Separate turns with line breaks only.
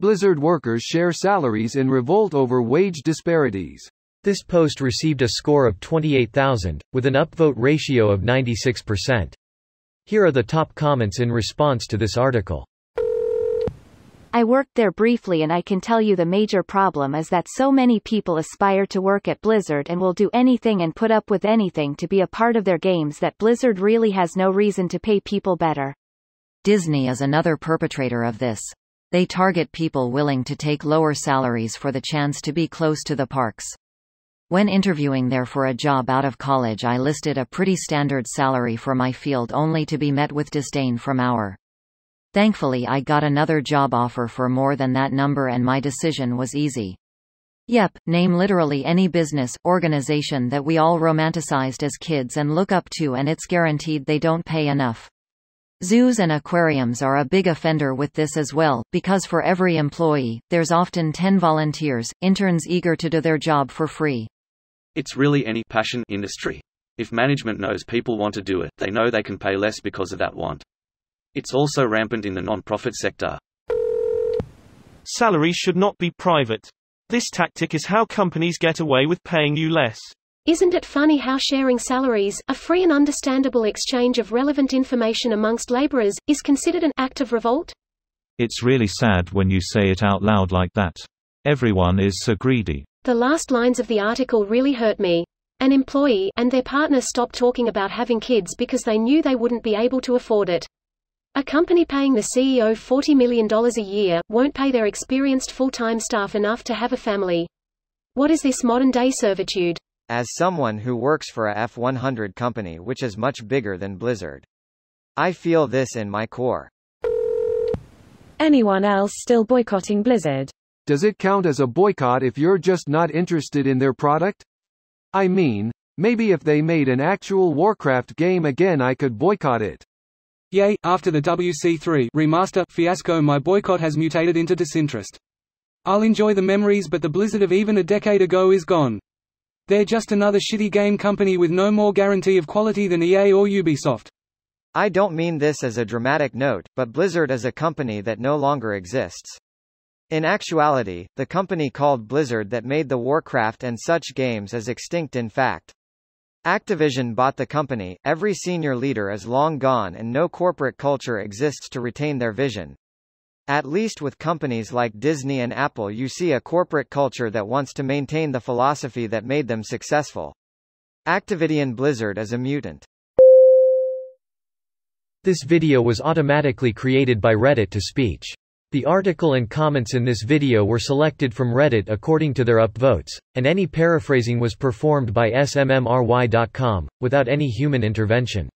Blizzard workers share salaries in revolt over wage disparities.
This post received a score of 28,000, with an upvote ratio of 96%. Here are the top comments in response to this article.
I worked there briefly and I can tell you the major problem is that so many people aspire to work at Blizzard and will do anything and put up with anything to be a part of their games that Blizzard really has no reason to pay people better.
Disney is another perpetrator of this. They target people willing to take lower salaries for the chance to be close to the parks. When interviewing there for a job out of college I listed a pretty standard salary for my field only to be met with disdain from our Thankfully I got another job offer for more than that number and my decision was easy. Yep, name literally any business, organization that we all romanticized as kids and look up to and it's guaranteed they don't pay enough. Zoos and aquariums are a big offender with this as well, because for every employee, there's often 10 volunteers, interns eager to do their job for free.
It's really any passion industry. If management knows people want to do it, they know they can pay less because of that want. It's also rampant in the non-profit sector.
Salaries should not be private. This tactic is how companies get away with paying you less.
Isn't it funny how sharing salaries, a free and understandable exchange of relevant information amongst laborers, is considered an act of revolt?
It's really sad when you say it out loud like that. Everyone is so greedy.
The last lines of the article really hurt me. An employee and their partner stopped talking about having kids because they knew they wouldn't be able to afford it. A company paying the CEO $40 million a year, won't pay their experienced full-time staff enough to have a family. What is this modern-day servitude?
As someone who works for a F100 company which is much bigger than Blizzard. I feel this in my core.
Anyone else still boycotting Blizzard?
Does it count as a boycott if you're just not interested in their product? I mean, maybe if they made an actual Warcraft game again I could boycott it.
Yay, after the WC3 remaster fiasco my boycott has mutated into disinterest. I'll enjoy the memories but the Blizzard of even a decade ago is gone. They're just another shitty game company with no more guarantee of quality than EA or Ubisoft.
I don't mean this as a dramatic note, but Blizzard is a company that no longer exists. In actuality, the company called Blizzard that made the Warcraft and such games is extinct in fact. Activision bought the company, every senior leader is long gone and no corporate culture exists to retain their vision. At least with companies like Disney and Apple you see a corporate culture that wants to maintain the philosophy that made them successful. Activision Blizzard is a mutant.
This video was automatically created by Reddit to speech. The article and comments in this video were selected from Reddit according to their upvotes, and any paraphrasing was performed by smmry.com, without any human intervention.